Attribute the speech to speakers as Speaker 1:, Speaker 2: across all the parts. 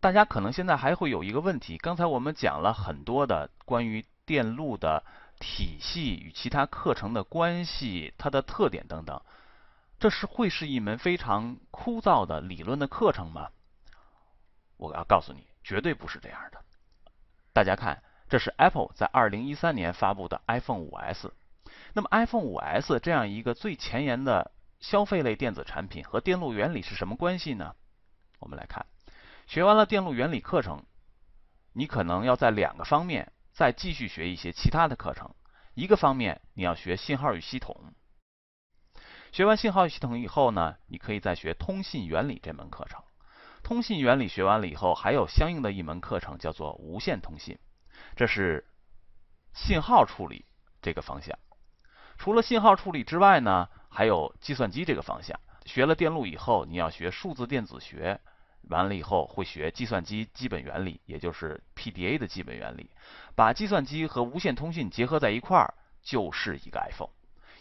Speaker 1: 大家可能现在还会有一个问题，刚才我们讲了很多的关于电路的体系与其他课程的关系、它的特点等等，这是会是一门非常枯燥的理论的课程吗？我要告诉你，绝对不是这样的。大家看，这是 Apple 在二零一三年发布的 iPhone 5S。那么 iPhone 5S 这样一个最前沿的消费类电子产品和电路原理是什么关系呢？我们来看。学完了电路原理课程，你可能要在两个方面再继续学一些其他的课程。一个方面你要学信号与系统，学完信号与系统以后呢，你可以再学通信原理这门课程。通信原理学完了以后，还有相应的一门课程叫做无线通信，这是信号处理这个方向。除了信号处理之外呢，还有计算机这个方向。学了电路以后，你要学数字电子学。完了以后会学计算机基本原理，也就是 PDA 的基本原理，把计算机和无线通信结合在一块儿，就是一个 iPhone。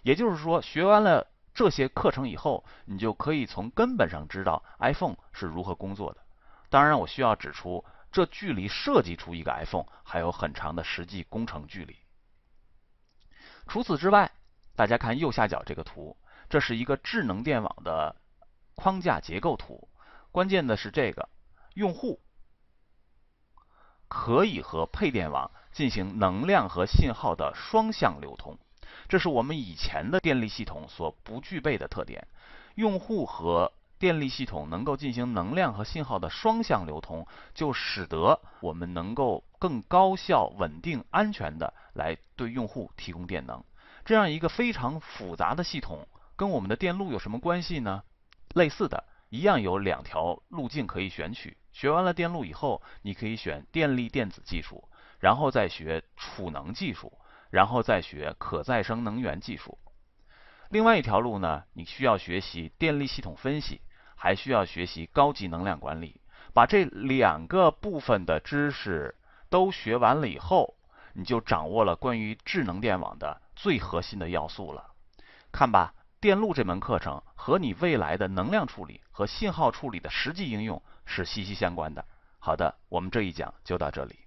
Speaker 1: 也就是说，学完了这些课程以后，你就可以从根本上知道 iPhone 是如何工作的。当然，我需要指出，这距离设计出一个 iPhone 还有很长的实际工程距离。除此之外，大家看右下角这个图，这是一个智能电网的框架结构图。关键的是这个，用户可以和配电网进行能量和信号的双向流通，这是我们以前的电力系统所不具备的特点。用户和电力系统能够进行能量和信号的双向流通，就使得我们能够更高效、稳定、安全的来对用户提供电能。这样一个非常复杂的系统，跟我们的电路有什么关系呢？类似的。一样有两条路径可以选取。学完了电路以后，你可以选电力电子技术，然后再学储能技术，然后再学可再生能源技术。另外一条路呢，你需要学习电力系统分析，还需要学习高级能量管理。把这两个部分的知识都学完了以后，你就掌握了关于智能电网的最核心的要素了。看吧。电路这门课程和你未来的能量处理和信号处理的实际应用是息息相关的。好的，我们这一讲就到这里。